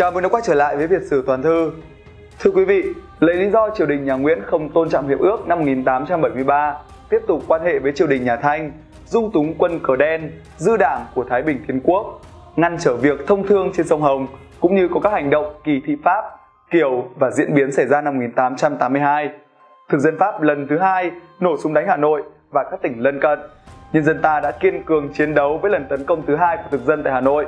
Chào mừng đã quay trở lại với Việt Sử Toàn Thư. Thưa quý vị, lấy lý do triều đình nhà Nguyễn không tôn trọng hiệp ước năm 1873, tiếp tục quan hệ với triều đình nhà Thanh, dung túng quân cờ đen, dư đảng của Thái Bình Thiên Quốc, ngăn trở việc thông thương trên sông Hồng, cũng như có các hành động kỳ thị Pháp, kiểu và diễn biến xảy ra năm 1882. Thực dân Pháp lần thứ hai nổ súng đánh Hà Nội và các tỉnh lân cận. Nhân dân ta đã kiên cường chiến đấu với lần tấn công thứ hai của thực dân tại Hà Nội.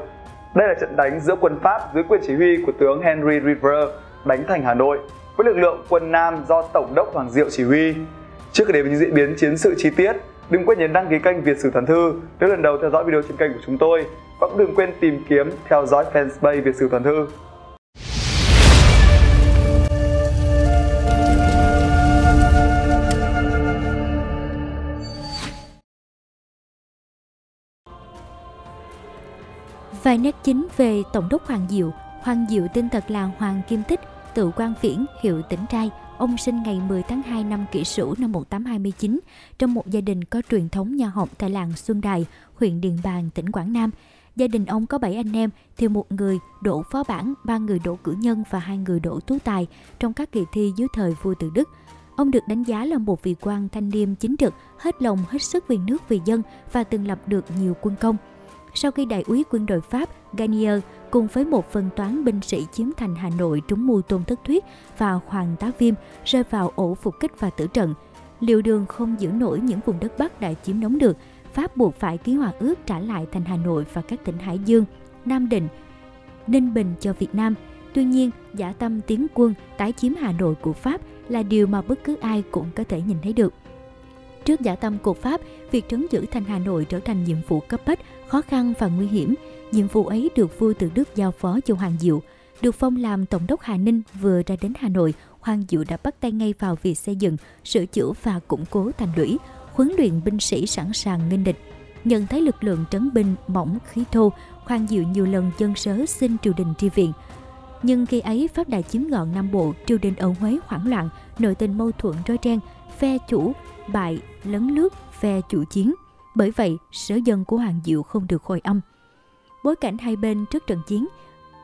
Đây là trận đánh giữa quân Pháp dưới quyền chỉ huy của tướng Henry River đánh thành Hà Nội với lực lượng quân Nam do Tổng đốc Hoàng Diệu chỉ huy. Trước khi đến với những diễn biến chiến sự chi tiết, đừng quên nhấn đăng ký kênh Việt Sử Thần Thư nếu lần đầu theo dõi video trên kênh của chúng tôi và cũng đừng quên tìm kiếm theo dõi fanpage Việt Sử Thần Thư. Vài nét chính về Tổng đốc Hoàng Diệu Hoàng Diệu tên thật là Hoàng Kim Tích, tự quan viễn, hiệu tỉnh trai. Ông sinh ngày 10 tháng 2 năm kỷ sửu năm 1829 trong một gia đình có truyền thống nhà học tại làng Xuân Đài, huyện Điện Bàn, tỉnh Quảng Nam. Gia đình ông có 7 anh em, thì một người đỗ phó bản, ba người đỗ cử nhân và hai người đỗ tú tài trong các kỳ thi dưới thời vua Tự Đức. Ông được đánh giá là một vị quan thanh liêm chính trực, hết lòng hết sức vì nước vì dân và từng lập được nhiều quân công. Sau khi đại úy quân đội Pháp Garnier cùng với một phân toán binh sĩ chiếm thành Hà Nội trúng mưu tôn thất thuyết và hoàng tá viêm rơi vào ổ phục kích và tử trận. Liệu đường không giữ nổi những vùng đất Bắc đã chiếm đóng được, Pháp buộc phải ký hòa ước trả lại thành Hà Nội và các tỉnh Hải Dương, Nam Định, Ninh Bình cho Việt Nam. Tuy nhiên, giả tâm tiến quân tái chiếm Hà Nội của Pháp là điều mà bất cứ ai cũng có thể nhìn thấy được. Trước giả tâm của Pháp, việc trấn giữ thành Hà Nội trở thành nhiệm vụ cấp bách, khó khăn và nguy hiểm. Nhiệm vụ ấy được vua từ Đức giao phó cho Hoàng Diệu. Được phong làm Tổng đốc Hà Ninh vừa ra đến Hà Nội, Hoàng Diệu đã bắt tay ngay vào việc xây dựng, sửa chữa và củng cố thành lũy, huấn luyện binh sĩ sẵn sàng nghênh địch. Nhận thấy lực lượng trấn binh mỏng khí thô, Hoàng Diệu nhiều lần dân sớ xin triều đình tri viện. Nhưng khi ấy Pháp đã chiếm ngọn Nam Bộ, triều đình ở Huế hoảng loạn, nội tình mâu thuẫn rối ren, phe chủ bại lấn lướt phe chủ chiến. Bởi vậy, sở dân của Hoàng Diệu không được hồi âm. Bối cảnh hai bên trước trận chiến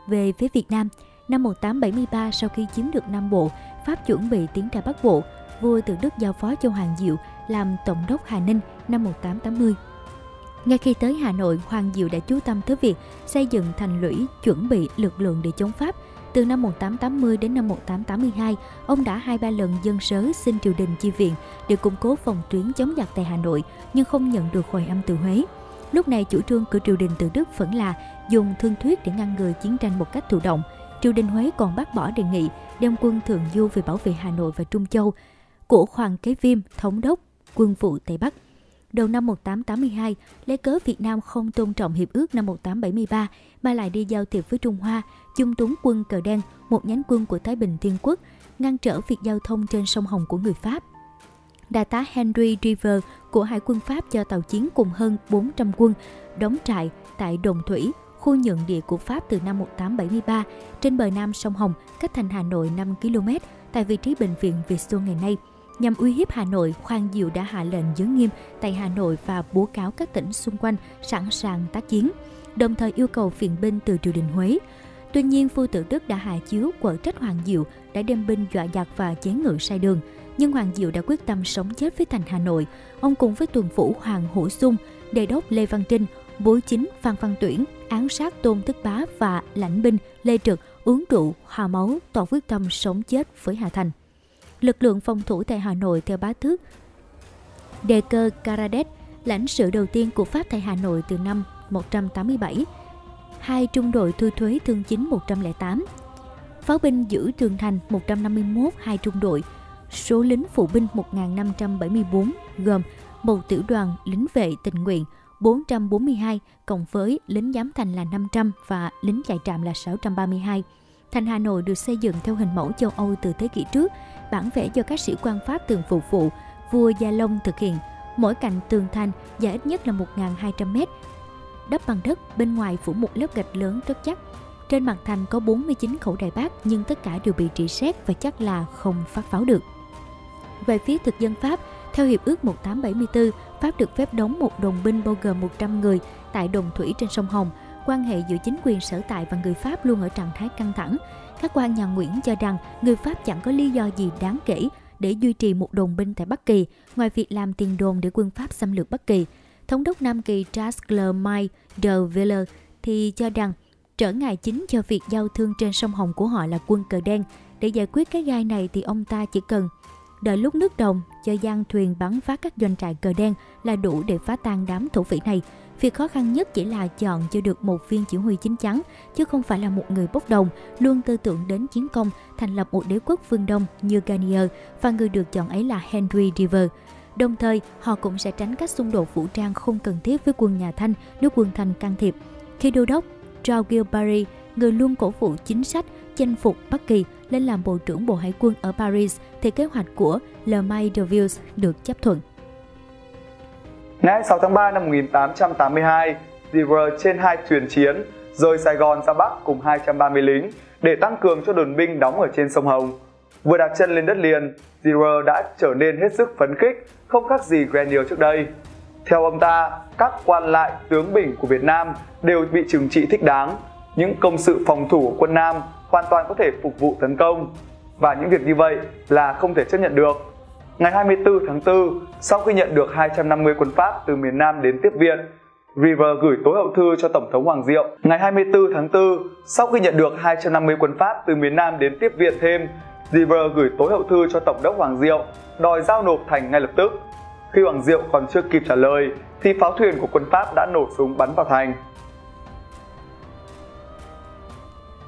về phía Việt Nam, năm 1873 sau khi chiếm được Nam Bộ, Pháp chuẩn bị tiến ra Bắc Bộ, vua từ Đức giao phó cho Hoàng Diệu làm tổng đốc Hà Ninh năm 1880. Ngay khi tới Hà Nội, Hoàng Diệu đã chú tâm tới việc xây dựng thành lũy, chuẩn bị lực lượng để chống Pháp. Từ năm 1880 đến năm 1882, ông đã hai ba lần dân sớ xin triều đình chi viện để củng cố phòng tuyến chống giặc tại Hà Nội, nhưng không nhận được hồi âm từ Huế. Lúc này chủ trương của triều đình từ Đức vẫn là dùng thương thuyết để ngăn ngừa chiến tranh một cách thụ động. Triều đình Huế còn bác bỏ đề nghị đem quân thường du về bảo vệ Hà Nội và Trung Châu của Hoàng Kế Viêm, thống đốc quân vụ Tây Bắc. Đầu năm 1882, lấy cớ Việt Nam không tôn trọng hiệp ước năm 1873 mà lại đi giao thiệp với Trung Hoa, chung túng quân cờ đen, một nhánh quân của Thái Bình Thiên Quốc, ngăn trở việc giao thông trên sông Hồng của người Pháp. Đại tá Henry River của Hải quân Pháp cho tàu chiến cùng hơn 400 quân đóng trại tại Đồng Thủy, khu nhận địa của Pháp từ năm 1873 trên bờ nam sông Hồng, cách thành Hà Nội 5 km tại vị trí bệnh viện Việt Xuân ngày nay. Nhằm uy hiếp Hà Nội, Hoàng Diệu đã hạ lệnh giới nghiêm tại Hà Nội và bố cáo các tỉnh xung quanh sẵn sàng tác chiến, đồng thời yêu cầu phiền binh từ triều đình Huế. Tuy nhiên, Phu Tử Đức đã hạ chiếu quở trách Hoàng Diệu đã đem binh dọa giặc và chế ngự sai đường. Nhưng Hoàng Diệu đã quyết tâm sống chết với thành Hà Nội. Ông cùng với tuần phủ Hoàng Hữu Xung, đề đốc Lê Văn Trinh, bố chính Phan Văn Tuyển, án sát Tôn Thức Bá và lãnh binh Lê Trực uống rượu, hòa máu, tỏ quyết tâm sống chết với Hà Thành lực lượng phòng thủ tại Hà Nội theo bá thước. Đề cơ Karadet, lãnh sự đầu tiên của Pháp tại Hà Nội từ năm 187. Hai trung đội thu thuế thương chính 108. Pháo binh giữ tường thành 151 hai trung đội. Số lính phụ binh 1574 gồm một tiểu đoàn lính vệ tình nguyện 442 cộng với lính giám thành là 500 và lính chạy trạm là 632. Thành Hà Nội được xây dựng theo hình mẫu châu Âu từ thế kỷ trước, bản vẽ do các sĩ quan Pháp tường phục vụ, vua Gia Long thực hiện. Mỗi cạnh tường thành dài ít nhất là 1.200 mét, đắp bằng đất, bên ngoài phủ một lớp gạch lớn rất chắc. Trên mặt thành có 49 khẩu đại bác nhưng tất cả đều bị trị xét và chắc là không phát pháo được. Về phía thực dân Pháp, theo Hiệp ước 1874, Pháp được phép đóng một đồng binh bao gồm 100 người tại đồng thủy trên sông Hồng. quan hệ giữa chính quyền sở tại và người Pháp luôn ở trạng thái căng thẳng. Các quan nhà Nguyễn cho rằng người Pháp chẳng có lý do gì đáng kể để duy trì một đồn binh tại Bắc Kỳ, ngoài việc làm tiền đồn để quân Pháp xâm lược Bắc Kỳ. Thống đốc Nam Kỳ Charles Clermay de Villers thì cho rằng trở ngại chính cho việc giao thương trên sông Hồng của họ là quân cờ đen. Để giải quyết cái gai này thì ông ta chỉ cần đợi lúc nước đồng cho gian thuyền bắn phá các doanh trại cờ đen là đủ để phá tan đám thổ phỉ này. Việc khó khăn nhất chỉ là chọn cho được một viên chỉ huy chính chắn, chứ không phải là một người bốc đồng, luôn tư tưởng đến chiến công, thành lập một đế quốc phương Đông như Garnier, và người được chọn ấy là Henry River. Đồng thời, họ cũng sẽ tránh các xung đột vũ trang không cần thiết với quân nhà Thanh nếu quân Thanh can thiệp. Khi đô đốc Charles Barry người luôn cổ vũ chính sách chinh phục Bắc Kỳ lên làm Bộ trưởng Bộ Hải quân ở Paris thì kế hoạch của Le May de Ville được chấp thuận. Ngày 6 tháng 3 năm 1882, River trên hai thuyền chiến rời Sài Gòn ra Bắc cùng 230 lính để tăng cường cho đồn binh đóng ở trên sông Hồng. Vừa đặt chân lên đất liền, River đã trở nên hết sức phấn khích, không khác gì Grenier trước đây. Theo ông ta, các quan lại tướng bình của Việt Nam đều bị trừng trị thích đáng. Những công sự phòng thủ của quân Nam hoàn toàn có thể phục vụ tấn công. Và những việc như vậy là không thể chấp nhận được. Ngày 24 tháng 4, sau khi nhận được 250 quân Pháp từ miền Nam đến tiếp viện, River gửi tối hậu thư cho Tổng thống Hoàng Diệu. Ngày 24 tháng 4, sau khi nhận được 250 quân Pháp từ miền Nam đến tiếp viện thêm, River gửi tối hậu thư cho Tổng đốc Hoàng Diệu, đòi giao nộp thành ngay lập tức. Khi Hoàng Diệu còn chưa kịp trả lời, thì pháo thuyền của quân Pháp đã nổ súng bắn vào thành.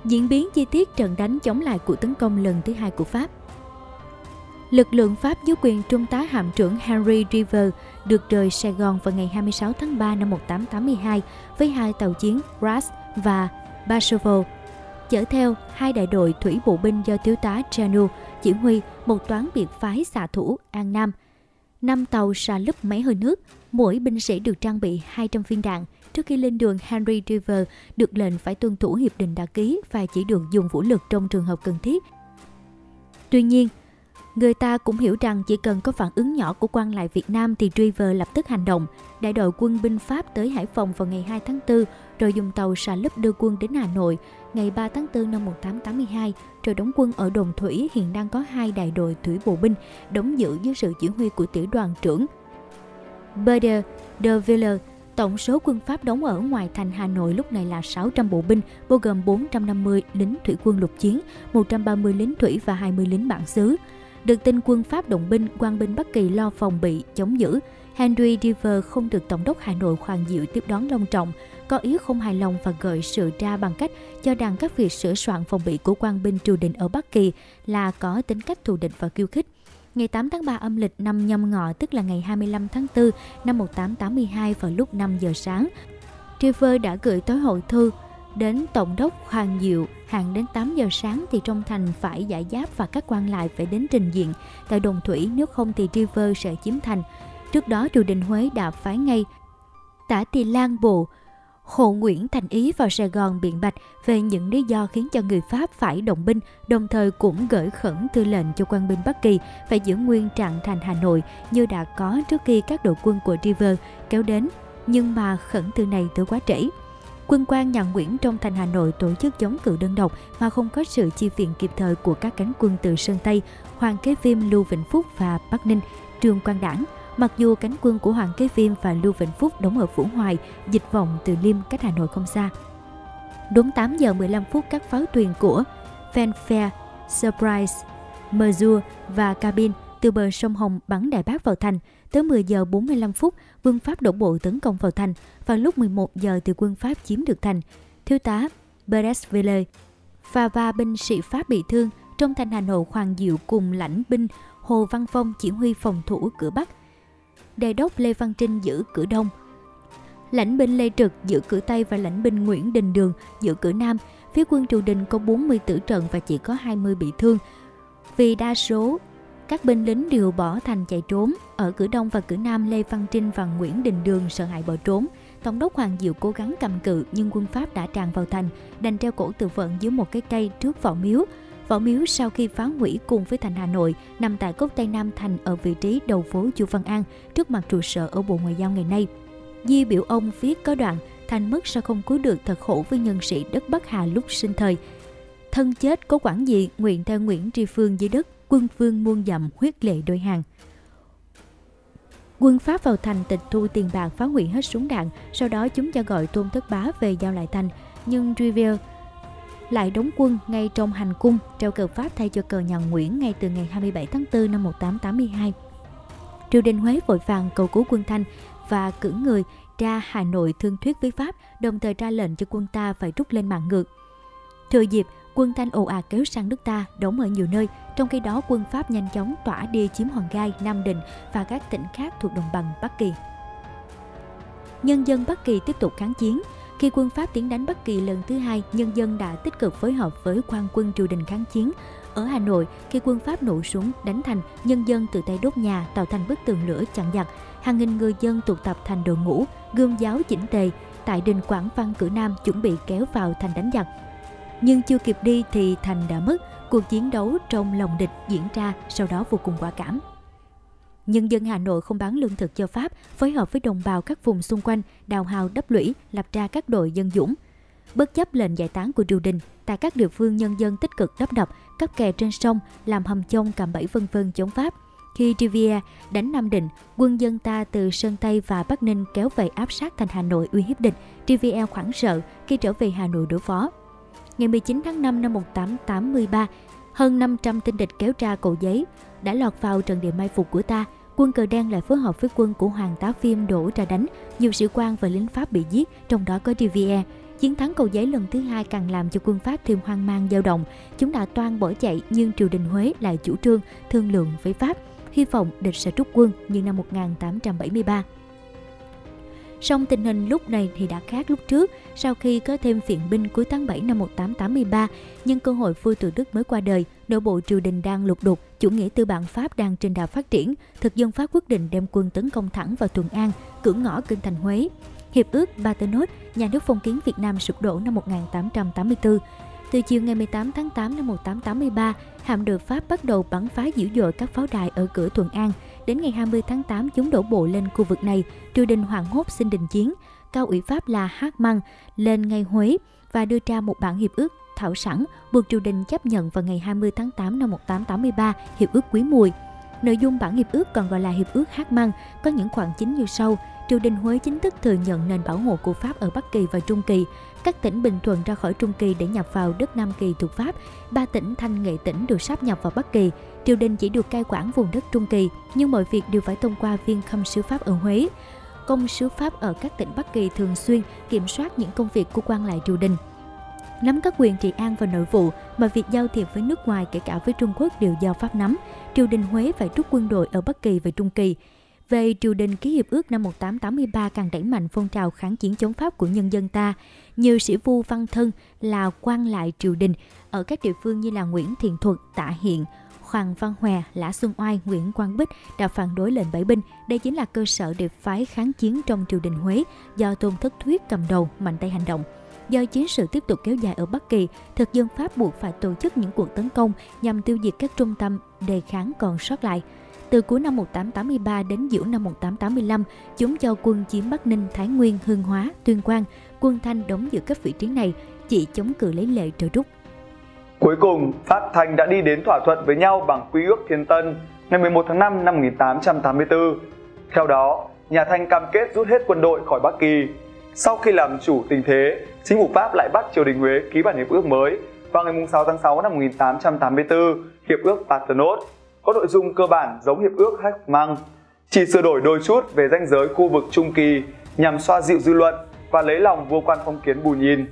Diễn biến chi tiết trận đánh chống lại cuộc tấn công lần thứ hai của Pháp Lực lượng Pháp dưới quyền Trung tá hạm trưởng Henry River được rời Sài Gòn vào ngày 26 tháng 3 năm 1882 với hai tàu chiến Brass và Basovo, chở theo hai đại đội thủy bộ binh do thiếu tá Chanu chỉ huy một toán biệt phái xạ thủ An Nam. Năm tàu xà lúp máy hơi nước, mỗi binh sĩ được trang bị 200 viên đạn. Trước khi lên đường, Henry River được lệnh phải tuân thủ hiệp định đã ký và chỉ được dùng vũ lực trong trường hợp cần thiết. Tuy nhiên, Người ta cũng hiểu rằng chỉ cần có phản ứng nhỏ của quan lại Việt Nam thì River lập tức hành động. Đại đội quân binh Pháp tới Hải Phòng vào ngày 2 tháng 4, rồi dùng tàu xà lấp đưa quân đến Hà Nội. Ngày 3 tháng 4 năm 1882, rồi đóng quân ở Đồng thủy hiện đang có hai đại đội thủy bộ binh đóng giữ dưới sự chỉ huy của tiểu đoàn trưởng Bader de Villers Tổng số quân Pháp đóng ở ngoài thành Hà Nội lúc này là 600 bộ binh, bao gồm 450 lính thủy quân lục chiến, 130 lính thủy và 20 lính bản xứ. Được tin quân Pháp động binh, quan binh Bắc Kỳ lo phòng bị, chống giữ. Henry Diver không được Tổng đốc Hà Nội Hoàng Diệu tiếp đón long trọng, có ý không hài lòng và gợi sự ra bằng cách cho rằng các việc sửa soạn phòng bị của quan binh triều đình ở Bắc Kỳ là có tính cách thù địch và khiêu khích. Ngày 8 tháng 3 âm lịch năm nhâm ngọ tức là ngày 25 tháng 4 năm 1882 vào lúc 5 giờ sáng, River đã gửi tối hội thư đến Tổng đốc Hoàng Diệu hàng đến 8 giờ sáng thì trong thành phải giải giáp và các quan lại phải đến trình diện tại Đồng Thủy nếu không thì River sẽ chiếm thành. Trước đó triều đình Huế đã phái ngay Tả Tỳ Lan Bộ Hồ Nguyễn Thành Ý vào Sài Gòn biện bạch về những lý do khiến cho người Pháp phải động binh, đồng thời cũng gửi khẩn thư lệnh cho quan binh Bắc Kỳ phải giữ nguyên trạng thành Hà Nội như đã có trước khi các đội quân của River kéo đến, nhưng mà khẩn thư này tới quá trễ. Quân quan nhà Nguyễn trong thành Hà Nội tổ chức chống cự đơn độc mà không có sự chi viện kịp thời của các cánh quân từ Sơn Tây, Hoàng Kế Viêm, Lưu Vĩnh Phúc và Bắc Ninh, Trương Quang Đảng. Mặc dù cánh quân của Hoàng Kế Viêm và Lưu Vĩnh Phúc đóng ở Phủ Hoài, dịch vọng từ Liêm cách Hà Nội không xa. Đúng 8 giờ 15 phút các pháo thuyền của Fanfare, Surprise, Merzour và Cabin từ bờ sông Hồng bắn đại bác vào thành. Tới 10 giờ 45 phút, quân Pháp đổ bộ tấn công vào thành. Vào lúc 11 giờ thì quân Pháp chiếm được thành. Thiếu tá Beresville và ba binh sĩ Pháp bị thương trong thành Hà Nội Hoàng Diệu cùng lãnh binh Hồ Văn Phong chỉ huy phòng thủ cửa Bắc. Đề đốc Lê Văn Trinh giữ cửa Đông. Lãnh binh Lê Trực giữ cửa Tây và lãnh binh Nguyễn Đình Đường giữ cửa Nam. Phía quân triều đình có 40 tử trận và chỉ có 20 bị thương. Vì đa số các binh lính đều bỏ thành chạy trốn. Ở cửa Đông và cửa Nam, Lê Văn Trinh và Nguyễn Đình Đường sợ hãi bỏ trốn. Tổng đốc Hoàng Diệu cố gắng cầm cự nhưng quân Pháp đã tràn vào thành, đành treo cổ tự vận dưới một cái cây trước võ miếu. Võ miếu sau khi phá hủy cùng với thành Hà Nội nằm tại cốc Tây Nam thành ở vị trí đầu phố Chu Văn An trước mặt trụ sở ở Bộ Ngoại giao ngày nay. Di biểu ông viết có đoạn Thành mất sao không cứu được thật khổ với nhân sĩ đất Bắc Hà lúc sinh thời. Thân chết có quản gì, nguyện theo Nguyễn Tri Phương dưới đất, quân vương muôn dặm huyết lệ đôi hàng. Quân Pháp vào thành tịch thu tiền bạc phá hủy hết súng đạn, sau đó chúng cho gọi Tôn Thất Bá về giao lại thành. Nhưng Rivière lại đóng quân ngay trong hành cung, treo cờ Pháp thay cho cờ nhà Nguyễn ngay từ ngày 27 tháng 4 năm 1882. Triều đình Huế vội vàng cầu cứu quân Thanh và cử người ra Hà Nội thương thuyết với Pháp, đồng thời ra lệnh cho quân ta phải rút lên mạng ngược. Thừa dịp, quân Thanh ồ ạt kéo sang nước ta, đóng ở nhiều nơi, trong khi đó quân Pháp nhanh chóng tỏa đi chiếm Hòn Gai, Nam Định và các tỉnh khác thuộc đồng bằng Bắc Kỳ. Nhân dân Bắc Kỳ tiếp tục kháng chiến, khi quân Pháp tiến đánh Bắc Kỳ lần thứ hai, nhân dân đã tích cực phối hợp với quan quân triều đình kháng chiến. Ở Hà Nội, khi quân Pháp nổ súng đánh thành, nhân dân tự tay đốt nhà tạo thành bức tường lửa chặn giặc. Hàng nghìn người dân tụ tập thành đội ngũ, gươm giáo chỉnh tề. Tại đình Quảng Văn Cửa Nam chuẩn bị kéo vào thành đánh giặc. Nhưng chưa kịp đi thì thành đã mất. Cuộc chiến đấu trong lòng địch diễn ra sau đó vô cùng quả cảm. Nhân dân Hà Nội không bán lương thực cho Pháp, phối hợp với đồng bào các vùng xung quanh, đào hào đắp lũy, lập ra các đội dân dũng. Bất chấp lệnh giải tán của triều đình, tại các địa phương nhân dân tích cực đắp đập, cấp kè trên sông, làm hầm chông cạm bẫy vân vân chống Pháp. Khi Rivière đánh Nam Định, quân dân ta từ Sơn Tây và Bắc Ninh kéo về áp sát thành Hà Nội uy hiếp địch. Rivière hoảng sợ khi trở về Hà Nội đối phó. Ngày 19 tháng 5 năm 1883, hơn 500 tinh địch kéo ra cầu giấy, đã lọt vào trận địa mai phục của ta. Quân cờ đen lại phối hợp với quân của Hoàng tá Phim đổ ra đánh. Nhiều sĩ quan và lính Pháp bị giết, trong đó có Rivière. Chiến thắng cầu giấy lần thứ hai càng làm cho quân Pháp thêm hoang mang dao động. Chúng đã toan bỏ chạy nhưng triều đình Huế lại chủ trương thương lượng với Pháp, hy vọng địch sẽ rút quân như năm 1873. Song tình hình lúc này thì đã khác lúc trước, sau khi có thêm viện binh cuối tháng 7 năm 1883, nhưng cơ hội vua tự Đức mới qua đời, nội bộ triều đình đang lục đục, chủ nghĩa tư bản Pháp đang trên đà phát triển, thực dân Pháp quyết định đem quân tấn công thẳng vào Thuận An, cửa ngõ kinh thành Huế. Hiệp ước Paternos, nhà nước phong kiến Việt Nam sụp đổ năm 1884. Từ chiều ngày 18 tháng 8 năm 1883, hạm đội Pháp bắt đầu bắn phá dữ dội các pháo đài ở cửa Thuận An. Đến ngày 20 tháng 8, chúng đổ bộ lên khu vực này. Triều đình hoảng hốt xin đình chiến. Cao ủy Pháp là Hát Măng lên ngay Huế và đưa ra một bản hiệp ước thảo sẵn buộc triều đình chấp nhận vào ngày 20 tháng 8 năm 1883 hiệp ước Quý Mùi. Nội dung bản hiệp ước còn gọi là hiệp ước Hát Măng có những khoản chính như sau. Triều đình Huế chính thức thừa nhận nền bảo hộ của Pháp ở Bắc Kỳ và Trung Kỳ. Các tỉnh Bình Thuận ra khỏi Trung Kỳ để nhập vào đất Nam Kỳ thuộc Pháp. Ba tỉnh Thanh Nghệ tỉnh được sáp nhập vào Bắc Kỳ. Triều đình chỉ được cai quản vùng đất Trung Kỳ, nhưng mọi việc đều phải thông qua viên khâm sứ Pháp ở Huế. Công sứ Pháp ở các tỉnh Bắc Kỳ thường xuyên kiểm soát những công việc của quan lại triều đình nắm các quyền trị an và nội vụ mà việc giao thiệp với nước ngoài kể cả với Trung Quốc đều do Pháp nắm. Triều đình Huế phải rút quân đội ở Bắc Kỳ và Trung Kỳ. Về triều đình ký hiệp ước năm 1883 càng đẩy mạnh phong trào kháng chiến chống Pháp của nhân dân ta. Nhiều sĩ vu văn thân là quan lại triều đình ở các địa phương như là Nguyễn Thiện Thuật, Tạ Hiện, Hoàng Văn Hòe, Lã Xuân Oai, Nguyễn Quang Bích đã phản đối lệnh bảy binh. Đây chính là cơ sở để phái kháng chiến trong triều đình Huế do Tôn Thất Thuyết cầm đầu mạnh tay hành động. Do chiến sự tiếp tục kéo dài ở Bắc Kỳ, thực dân Pháp buộc phải tổ chức những cuộc tấn công nhằm tiêu diệt các trung tâm đề kháng còn sót lại. Từ cuối năm 1883 đến giữa năm 1885, chúng cho quân chiếm Bắc Ninh, Thái Nguyên, Hương Hóa, Tuyên Quang. Quân Thanh đóng giữ các vị trí này, chỉ chống cự lấy lệ trợ rút. Cuối cùng, Pháp Thanh đã đi đến thỏa thuận với nhau bằng Quy ước Thiên Tân ngày 11 tháng 5 năm 1884. Theo đó, nhà Thanh cam kết rút hết quân đội khỏi Bắc Kỳ. Sau khi làm chủ tình thế, chính phủ Pháp lại bắt triều đình Huế ký bản hiệp ước mới vào ngày 6 tháng 6 năm 1884, hiệp ước Paternos có nội dung cơ bản giống hiệp ước Hách Măng, chỉ sửa đổi đôi chút về ranh giới khu vực Trung Kỳ nhằm xoa dịu dư luận và lấy lòng vua quan phong kiến bù nhìn.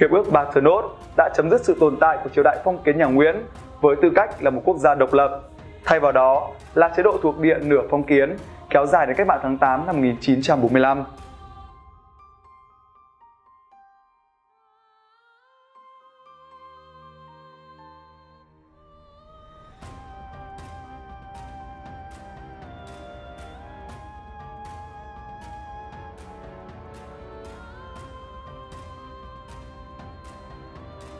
Hiệp ước Paternos đã chấm dứt sự tồn tại của triều đại phong kiến nhà Nguyễn với tư cách là một quốc gia độc lập. Thay vào đó là chế độ thuộc địa nửa phong kiến kéo dài đến cách mạng tháng 8 năm 1945.